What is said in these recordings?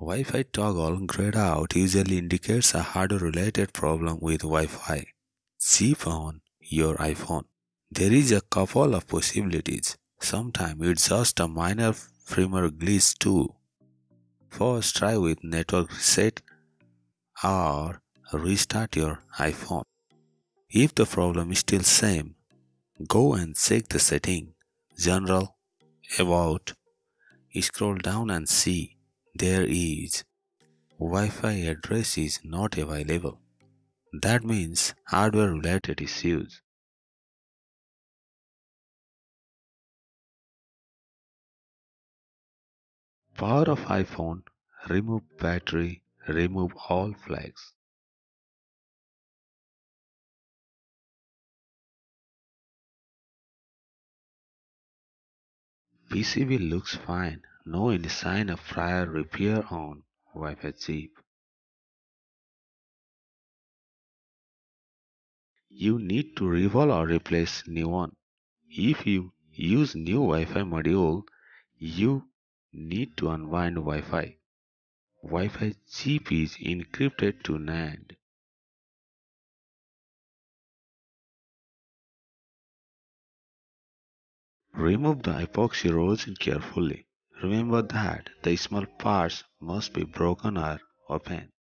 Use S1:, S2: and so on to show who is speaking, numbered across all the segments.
S1: Wi-Fi toggle grayed out usually indicates a hardware-related problem with Wi-Fi chip on your iPhone. There is a couple of possibilities. Sometimes it's just a minor firmware glitch too. First try with network reset or restart your iPhone. If the problem is still same, go and check the setting, general, about, scroll down and see there is Wi-Fi address is not available. That means hardware related issues. Power of iPhone, remove battery, remove all flex. PCB looks fine, no any sign of prior repair on Wi-Fi chip. You need to reball or replace new one. If you use new Wi-Fi module, you need to unwind Wi-Fi. Wi-Fi chip is encrypted to NAND. Remove the epoxy resin carefully. Remember that the small parts must be broken or open.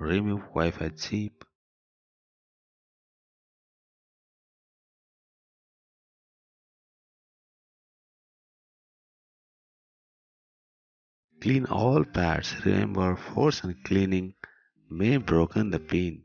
S1: Remove Wi-Fi chip. Clean all pads. Remember force and cleaning may broken the pin.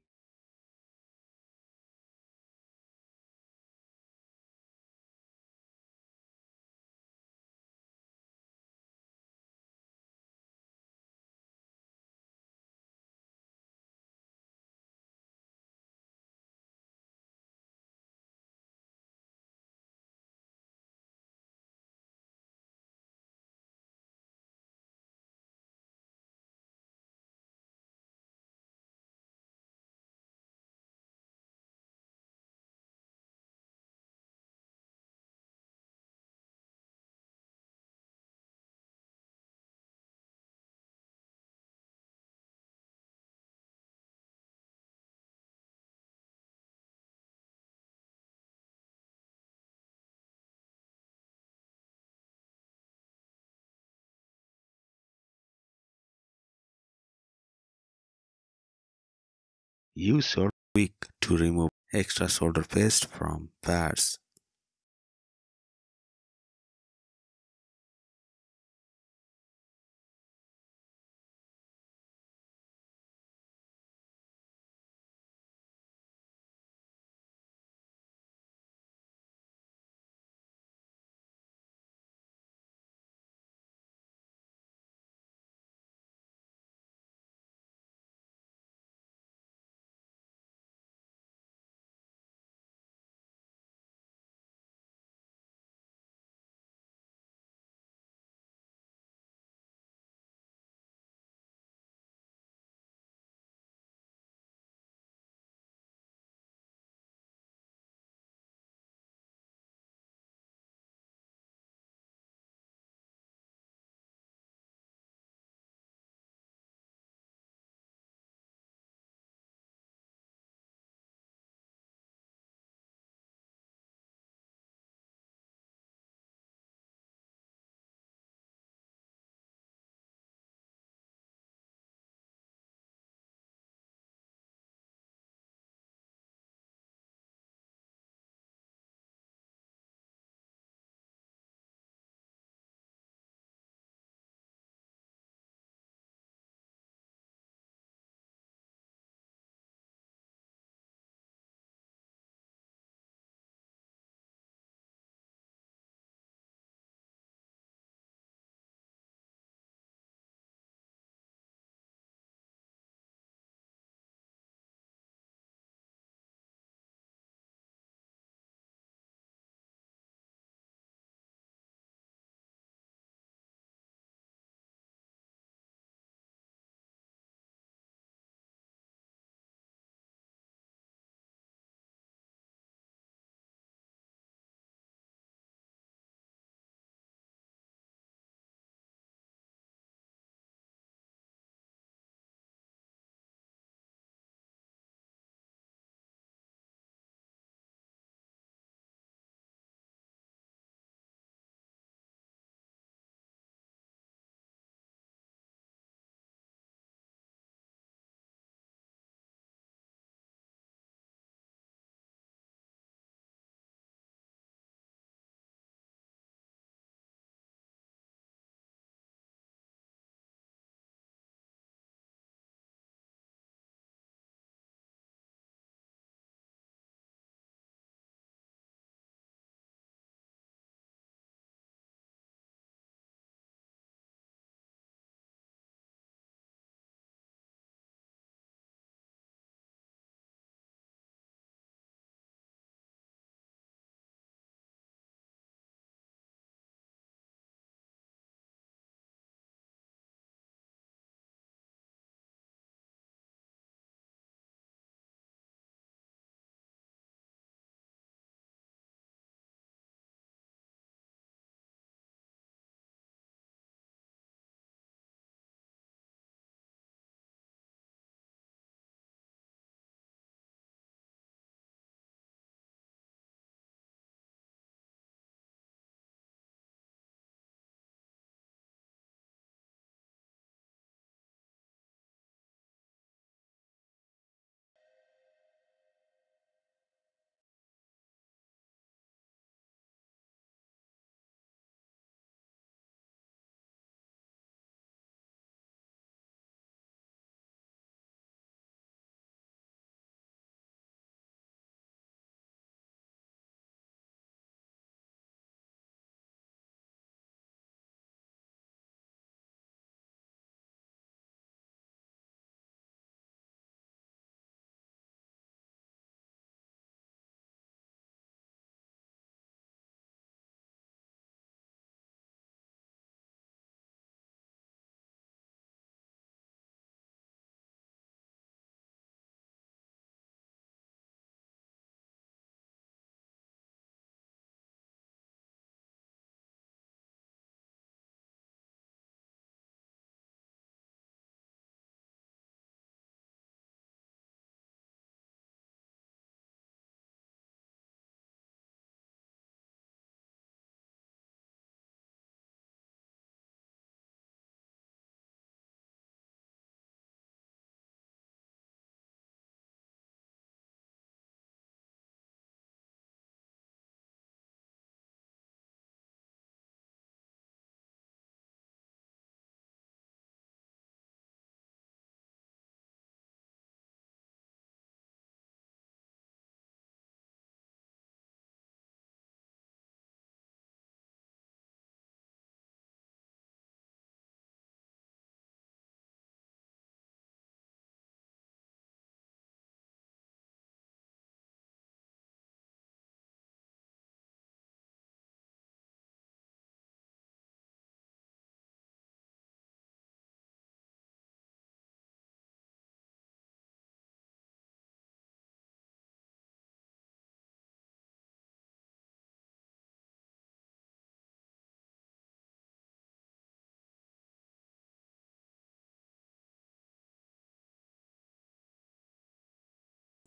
S1: Use solder wick to remove extra solder paste from pads.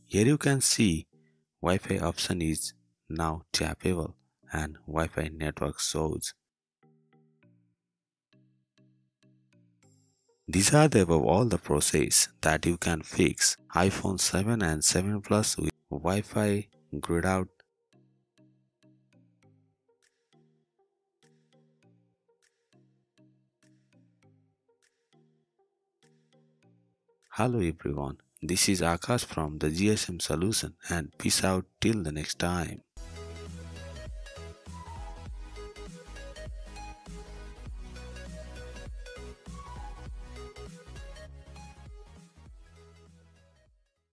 S1: Here you can see Wi-Fi option is now tappable and Wi-Fi network shows. These are the above all the process that you can fix iPhone 7 and 7 Plus with Wi-Fi grayed out Hello everyone, this is Akash from the GSM Solution and peace out till the next time.